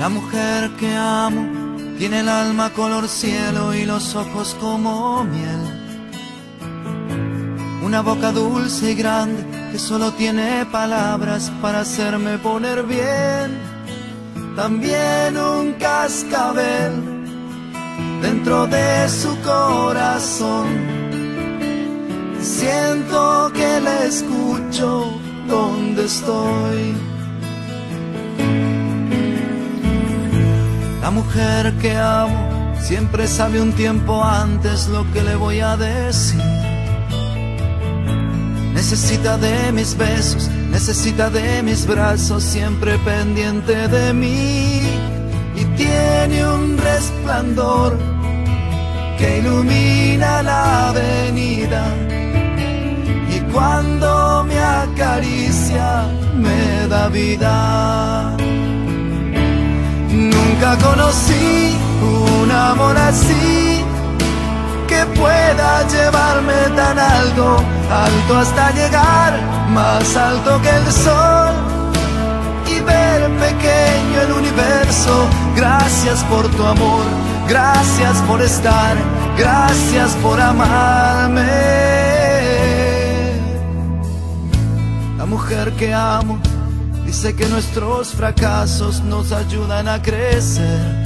La mujer que amo tiene el alma color cielo y los ojos como miel. Una boca dulce y grande que solo tiene palabras para hacerme poner bien. También un cascabel dentro de su corazón. Siento que la escucho donde estoy. La mujer que amo siempre sabe un tiempo antes lo que le voy a decir. Necesita de mis besos, necesita de mis brazos, siempre pendiente de mí. Y tiene un resplandor que ilumina la avenida. Y cuando me acaricia, me da vida. Conocí un amor así que pueda llevarme tan alto, alto hasta llegar más alto que el sol y ver pequeño el universo. Gracias por tu amor, gracias por estar, gracias por amarme. La mujer que amo Dice que nuestros fracasos nos ayudan a crecer.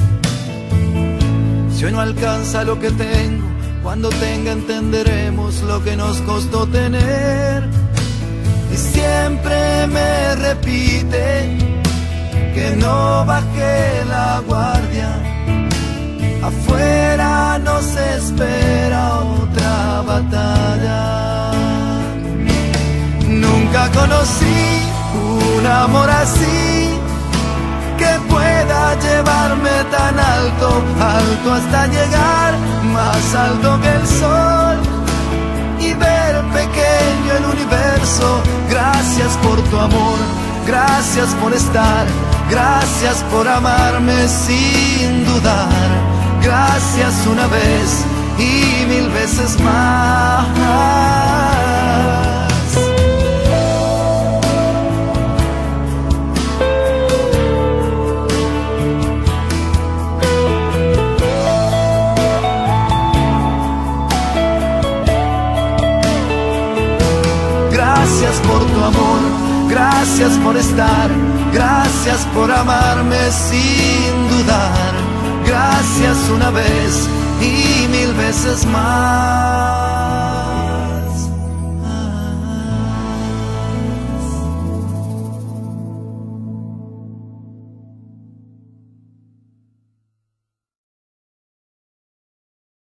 Si hoy no alcanza lo que tengo, cuando tenga entenderemos lo que nos costó tener. Y siempre me repite que no baje la guardia. Afuera nos espera otra batalla. Nunca conocí un amor así que pueda llevarme tan alto, alto hasta llegar más alto que el sol y ver pequeño el universo. Gracias por tu amor, gracias por estar, gracias por amarme sin dudar. Gracias una vez y mil veces más. Gracias por tu amor, gracias por estar, gracias por amarme sin dudar. Gracias una vez y mil veces más.